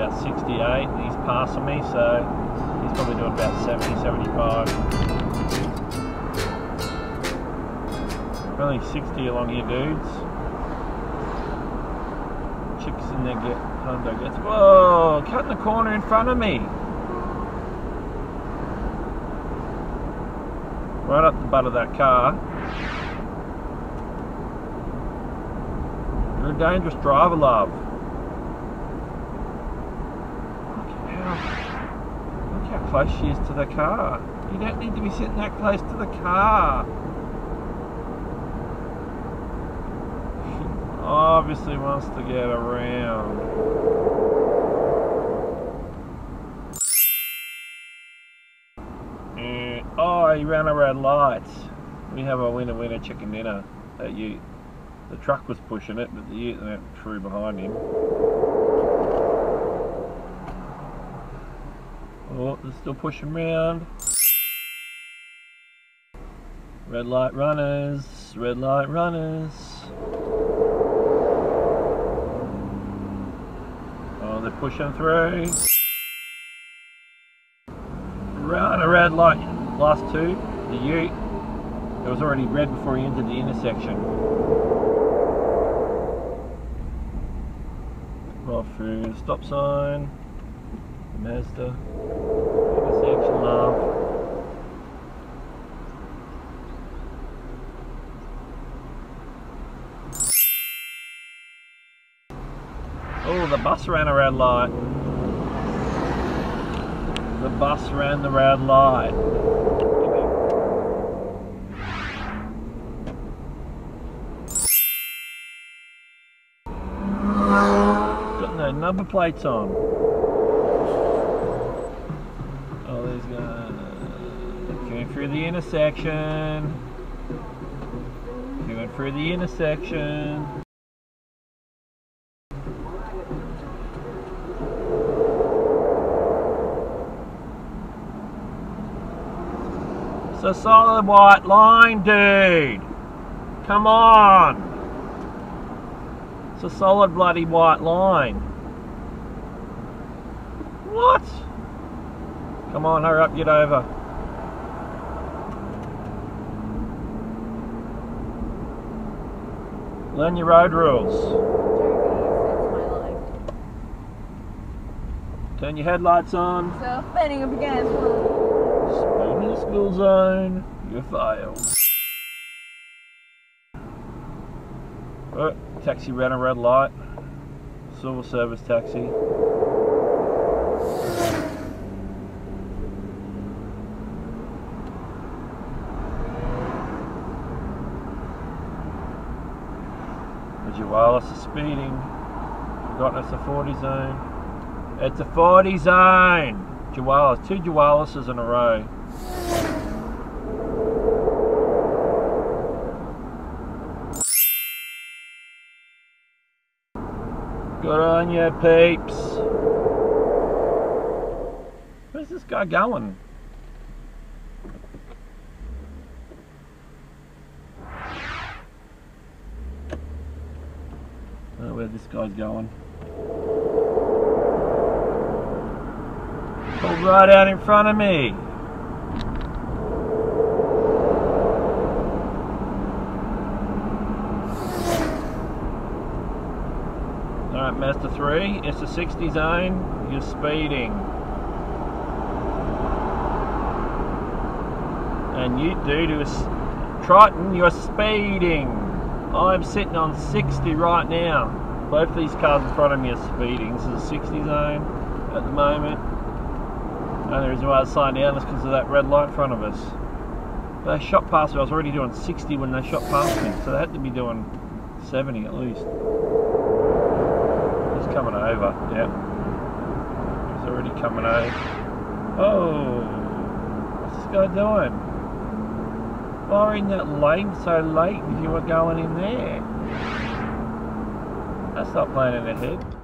about 68 and he's passing me, so he's probably doing about 70, 75. Only 60 along here, dudes. Chicks in there get Hyundai Getz. Whoa, cutting the corner in front of me. Right up the butt of that car. You're a dangerous driver, love. Close she is to the car. You don't need to be sitting that close to the car. obviously wants to get around. And, oh, he ran a red light. We have a winner winner chicken dinner at Ute. The truck was pushing it, but the Ute went through behind him. Oh, they're still pushing round. Red light runners, red light runners. Oh, they're pushing through. Run a red light. Last two, the Ute. It was already red before he entered the intersection. Roll through the stop sign. Mazda. Love. Oh, the bus ran a red light. The bus ran the red light. Got no number plates on. Through the intersection. Coming through the intersection. It's a solid white line, dude. Come on. It's a solid bloody white line. What? Come on, hurry up, get over. Learn your road rules. Turn your headlights on. So, fending up against Speed in the school zone. You failed. Oh, taxi ran a red light. Silver service taxi. Dualis is speeding. Forgotten it's a 40 zone. It's a 40 zone! Dualis, two Dualises in a row. Good on you, peeps. Where's this guy going? I don't know where this guy's going. Pulled right out in front of me. Alright, Mazda 3, it's a 60 zone, you're speeding. And you dude who's Triton, you're speeding. I'm sitting on 60 right now. Both these cars in front of me are speeding. This is a 60 zone at the moment. The reason why I slowing down is because of that red light in front of us. They shot past me, I was already doing 60 when they shot past me, so they had to be doing 70 at least. He's coming over, yeah. He's already coming over. Oh, what's this guy doing? Why are in that lane so late if you were going in there? That's not planning ahead.